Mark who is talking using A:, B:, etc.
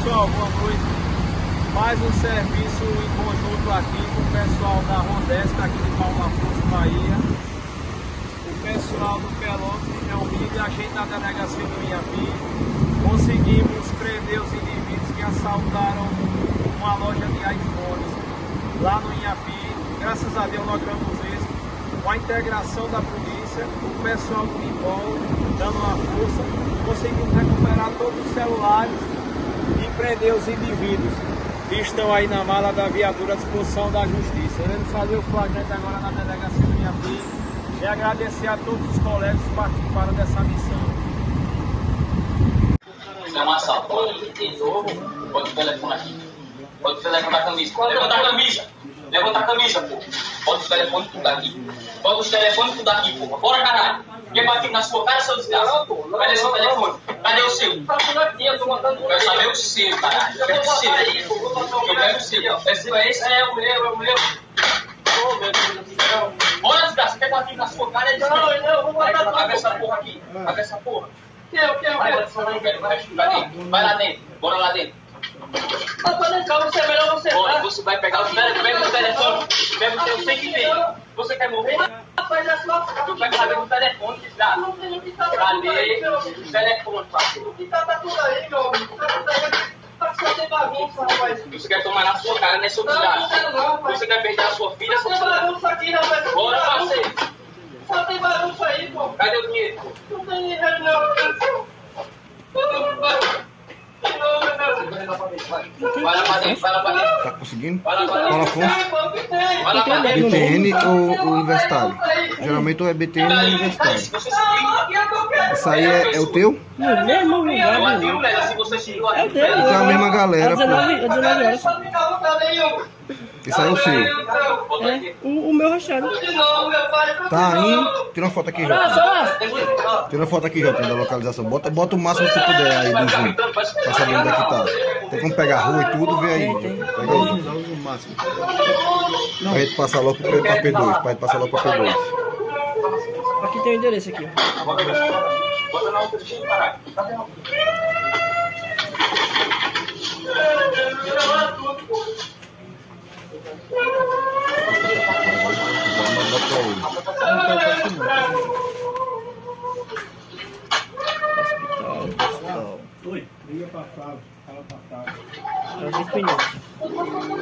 A: pessoal, boa noite. Mais um serviço em conjunto aqui com o pessoal da Rondesca aqui de Palma Afonso, Bahia. O pessoal do Pelotas de Realmídia, a gente da delegacia do Inhapi. Conseguimos prender os indivíduos que assaltaram uma loja de iPhones lá no Inhapi. Graças a Deus logramos isso. Com a integração da polícia, o pessoal do Impol dando uma força, conseguimos recuperar todos os celulares e prender os indivíduos que estão aí na mala da viatura à disposição da justiça. Iremos fazer o flagrante agora na delegacia do Inhapi e agradecer a todos os colegas que participaram dessa missão.
B: Isso é um assalto. Pode de novo, telefone aqui. Da camisa. Levanta a camisa. Levanta a camisa, pô. Bota o telefone tudo aqui. Bota os telefones tudo aqui, pô. Bora, caralho. Quem bateu na sua cara, seu desgraçado? Cadê seu telefone? Cadê o seu? Tá eu tô mandando. Eu quero saber o seu, caralho. Eu quero o seu. Eu quero o seu. É seu, é esse? É o meu, é o meu. Ô, meu Deus do céu. Bora, desgraça. Quer bater na sua cara? Não, não, vou botar tudo. Abre essa porra aqui. Abre essa porra. Que, o que, o
C: Vai,
B: que? Vai, vai, vai lá dentro. Bora lá dentro.
C: Tá fazendo calma, você é melhor você
B: Olha, você vai pegar o telefone, o telefone, pega o. Você quer morrer?
C: Rapaz, é só.
B: Tu vai saber o telefone,
C: que tá
B: Cadê
C: tudo aí, meu
B: o telefone, parceiro?
C: O que tá, tudo aí, meu amigo. Tá tudo aí. Tá.
B: Você quer tomar na sua cara, né, seu desgraça? Você quer perder a sua filha, seu desgraça?
C: bagunça aqui, rapaz.
B: Bora,
C: Só tem
B: parceiro.
C: bagunça. Só tem bagunça aí, pô.
B: Cadê o dinheiro, pô?
C: Não tem reunião. De novo, meu.
B: Vai lá pra dentro, vai lá pra dentro.
D: Tá conseguindo?
B: Dentro.
D: Afonso. BTN ou o universitário? Geralmente ou é BTN ou universitário.
C: é.
D: Isso aí é, é o teu?
E: No mesmo lugar, meu.
B: Léo, se você seguir o
E: É o dele.
D: Então é a mesma galera,
E: É
D: pô.
E: 19, é 19 horas.
D: Isso aí é o seu.
E: É, o, o meu rachado.
D: Tá aí. Tira uma foto aqui, Jota. Tira uma foto aqui, Jota, da localização. Bota, bota o máximo que tu puder aí do zoom. Pra saber onde é que tá. Tem como pegar a rua e tudo, vê aí. Pega aí. Usa o máximo. Pra gente passar logo pro pra P2. Pra gente passar logo pra P2.
E: Aqui tem o endereço aqui.
B: Bota na outra, deixa eu parar.
D: Vou mandar pra ele.
E: Hospital.
A: Oi, fala pra sala.
E: É os 20 minutos.